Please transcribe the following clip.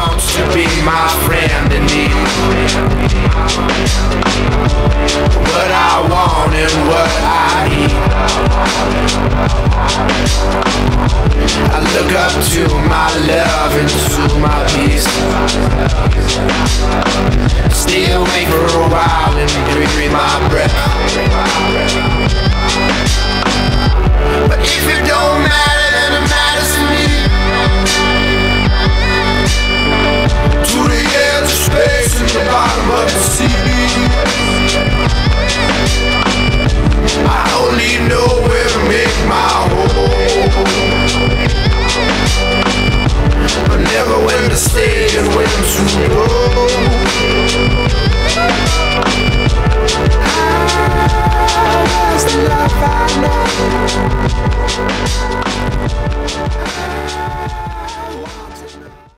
wants to be my friend and need. What I want and what I need. I look up to my love and to my peace. Stay awake for a while and breathe But never